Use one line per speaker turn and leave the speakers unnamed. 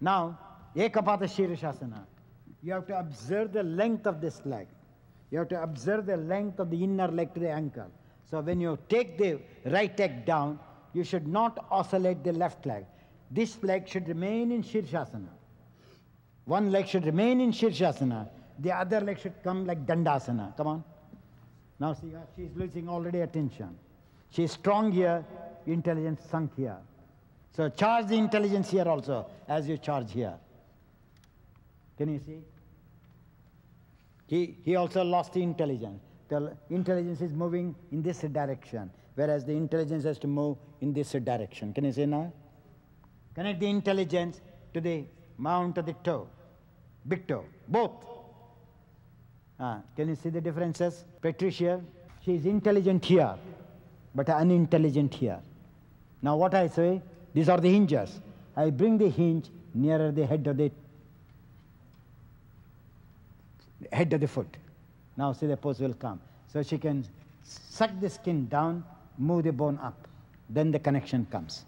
Now, Ekapata Shirshasana. You have to observe the length of this leg. You have to observe the length of the inner leg to the ankle. So when you take the right leg down, you should not oscillate the left leg. This leg should remain in Shirshasana. One leg should remain in Shirshasana. The other leg should come like Dandasana. Come on. Now see, she's losing already attention. She's strong here, intelligence sunk here. So charge the intelligence here also, as you charge here. Can you see? He, he also lost the intelligence. The intelligence is moving in this direction, whereas the intelligence has to move in this direction. Can you see now? Connect the intelligence to the mount of the toe, big toe, both. Ah, can you see the differences? Patricia, she is intelligent here, but unintelligent here. Now what I say, these are the hinges. I bring the hinge nearer the head of the head of the foot. Now see the pose will come. So she can suck the skin down, move the bone up. Then the connection comes.